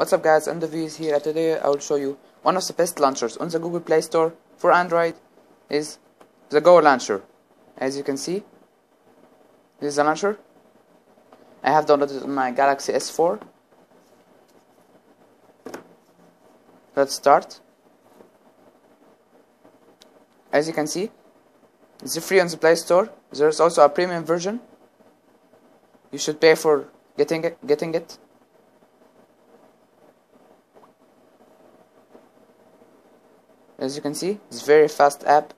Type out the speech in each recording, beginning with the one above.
What's up guys, I'm here and today I will show you one of the best launchers on the Google Play Store for Android is the Go Launcher. As you can see, this is the launcher. I have downloaded it on my Galaxy S4. Let's start. As you can see, it's free on the Play Store. There's also a premium version. You should pay for getting it. Getting it. As you can see, it's very fast app.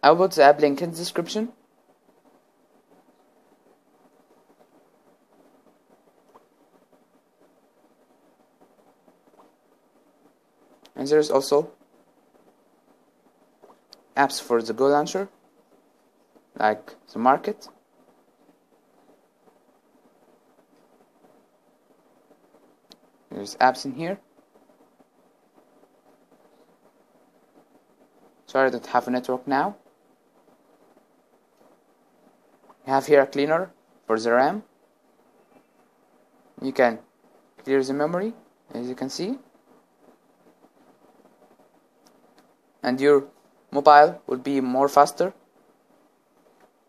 I'll put the app link in the description. And there's also apps for the Go Launcher like the market? There's apps in here. Sorry I don't have a network now. You have here a cleaner for the RAM. You can clear the memory as you can see. And your mobile will be more faster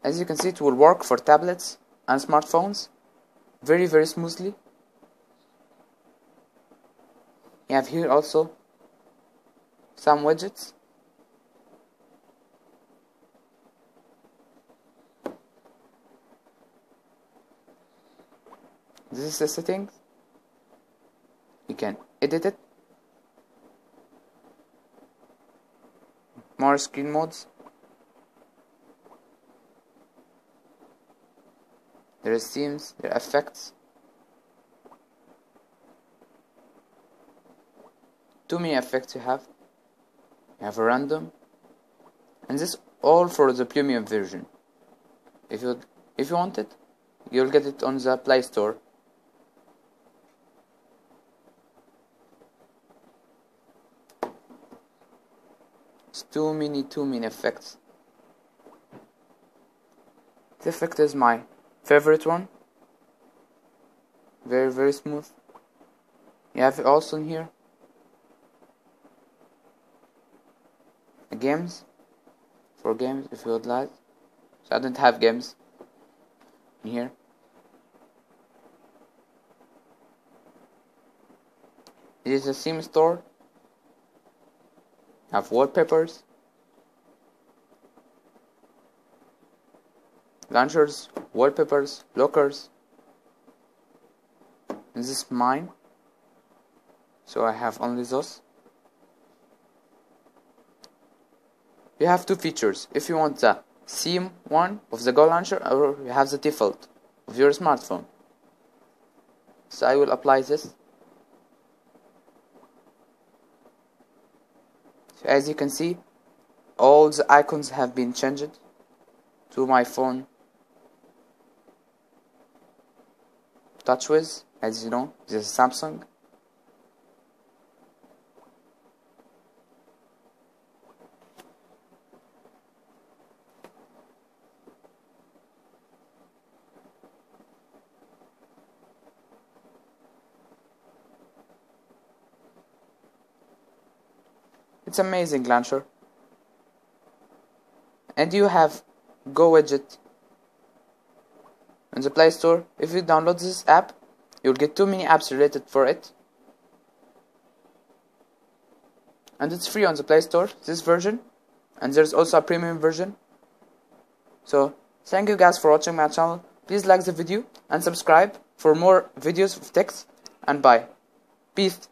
as you can see it will work for tablets and smartphones very very smoothly. You have here also some widgets. This is the settings you can edit it. More screen modes their themes, their effects. Too many effects you have. You have a random, and this all for the premium version. If you if you want it, you'll get it on the Play Store. It's too many, too many effects. The effect is my favorite one? Very very smooth. You have also in here? Games? For games if you would like. So I don't have games in here. It is a theme store. Have wallpapers launchers, wallpapers, lockers. This is mine. So I have only those. You have two features. If you want the theme one of the Go launcher or you have the default of your smartphone. So I will apply this. So as you can see, all the icons have been changed to my phone TouchWiz, as you know, this is Samsung. It's amazing launcher. And you have Go widget in the Play Store. If you download this app, you'll get too many apps related for it. And it's free on the Play Store, this version. And there's also a premium version. So, thank you guys for watching my channel. Please like the video and subscribe for more videos of text. And bye. Peace.